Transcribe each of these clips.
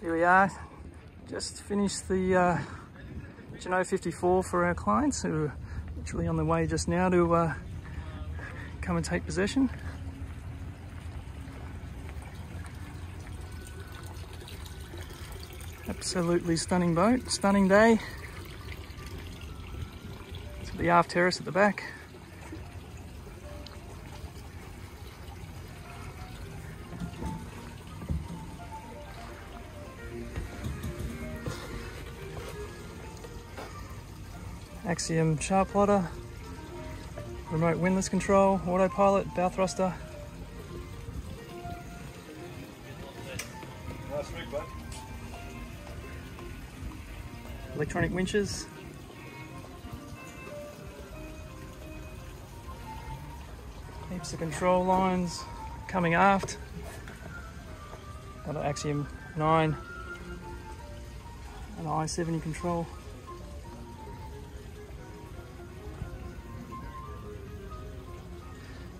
Here we are, just finished the uh, Jeanneau 54 for our clients who are literally on the way just now to uh, come and take possession. Absolutely stunning boat, stunning day. It's the aft terrace at the back. Axiom chart plotter, remote windlass control, autopilot, bow thruster. Electronic winches. Heaps of control lines coming aft. Got an Axiom 9 and i70 control.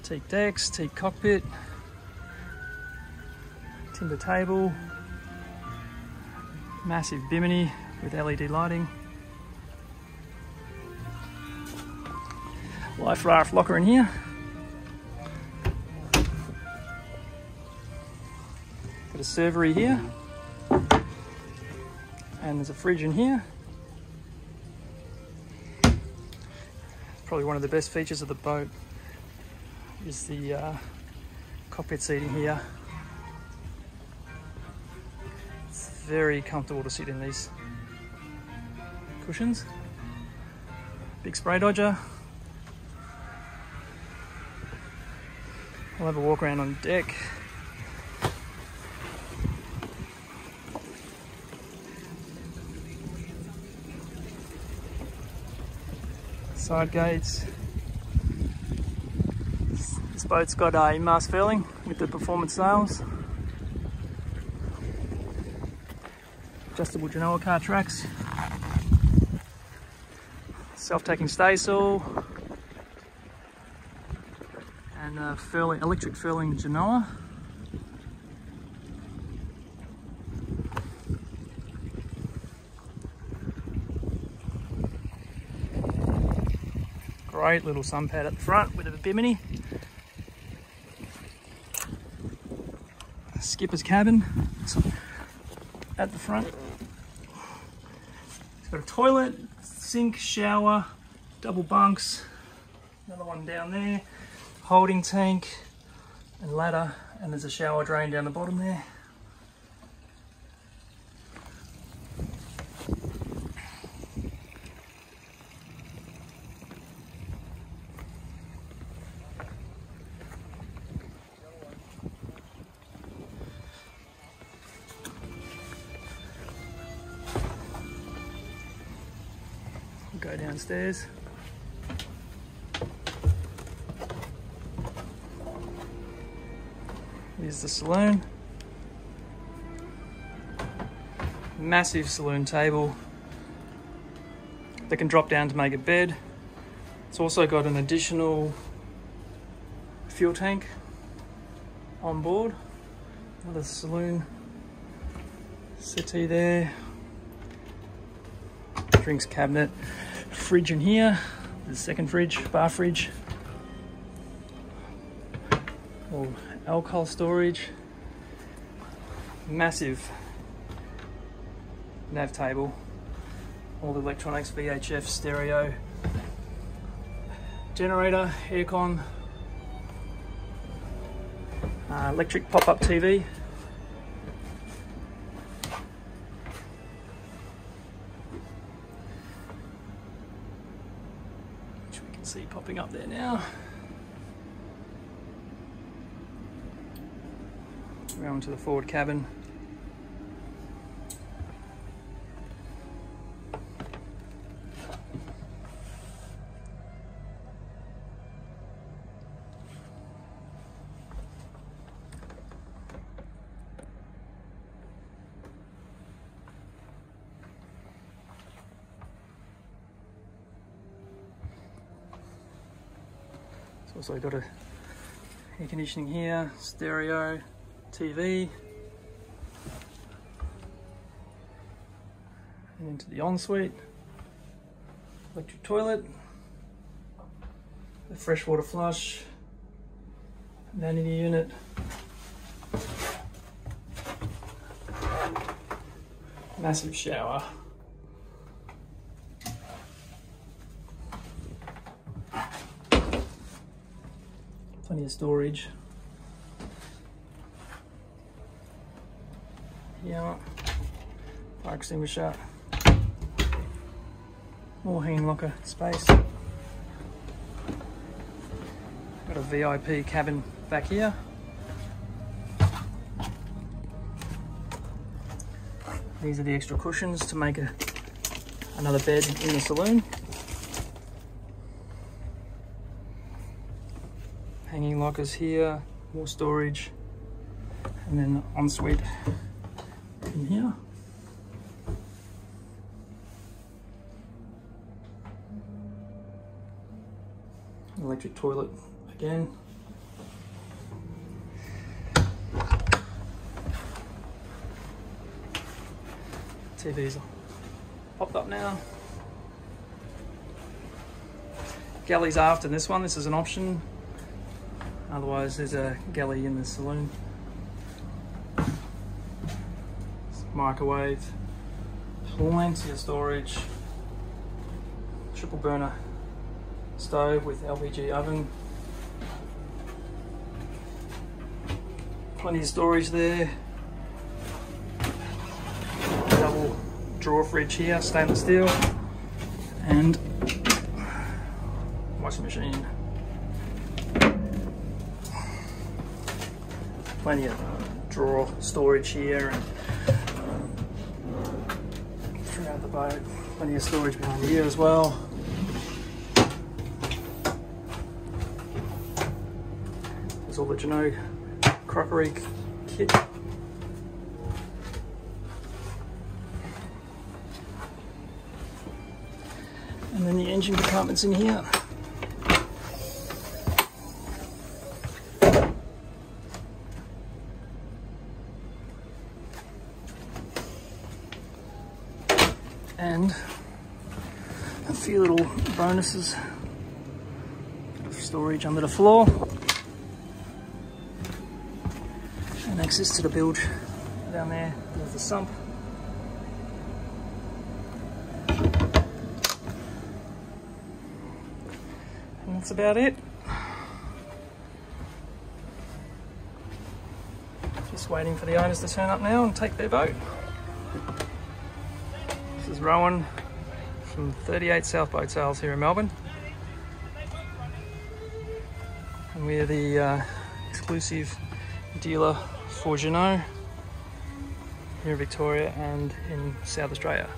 Teak decks, teak cockpit, timber table, massive bimini with LED lighting. Life raft locker in here. Got a servery here. And there's a fridge in here. Probably one of the best features of the boat is the uh, cockpit seating here. It's very comfortable to sit in these cushions. Big spray dodger. I'll have a walk around on deck. Side gates. Boat's got a mast furling with the performance sails. Adjustable Genoa car tracks. Self-tacking staysail. And uh, a furling, electric furling Genoa. Great little sun pad at the front with a bimini. Skipper's cabin at the front. It's got a toilet, sink, shower, double bunks, another one down there, holding tank and ladder, and there's a shower drain down the bottom there. Go downstairs. Here's the saloon. Massive saloon table that can drop down to make a bed. It's also got an additional fuel tank on board. Another saloon settee there. Drinks cabinet fridge in here. The second fridge, bar fridge. Oh, alcohol storage. Massive nav table. All the electronics, VHF, stereo, generator, aircon, uh, electric pop-up TV. Popping up there now. Round to the forward cabin. Also got a air conditioning here, stereo, TV. and into the ensuite. Electric toilet, the freshwater flush, vanity unit, massive shower. Plenty of storage. Yeah, fire extinguisher, more hanging locker space. Got a VIP cabin back here. These are the extra cushions to make a, another bed in the saloon. Hanging lockers here, more storage, and then the ensuite in here. Electric toilet again. TV's popped up now. Galley's aft in this one, this is an option. Otherwise there's a galley in the saloon. Microwave, plenty of storage, triple burner stove with LPG oven. Plenty of storage there. Double drawer fridge here, stainless steel. And washing machine. Plenty of uh, drawer storage here and um, throughout the boat. Plenty of storage behind here as well. There's all the Jeanneau crockery kit. And then the engine compartment's in here. And a few little bonuses. Storage under the floor. And access to the bilge down there. There's the sump. And that's about it. Just waiting for the owners to turn up now and take their boat. This is Rohan from 38 South Boat Sales here in Melbourne. And we're the uh, exclusive dealer for Jeanneau here in Victoria and in South Australia.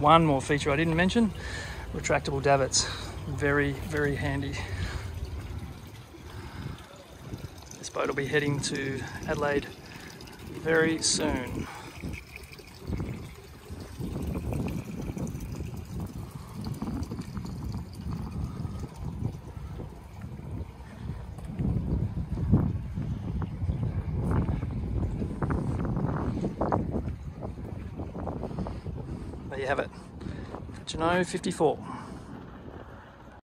One more feature I didn't mention, retractable davits. Very, very handy. This boat will be heading to Adelaide very soon. There you have it. Jeanneau 54.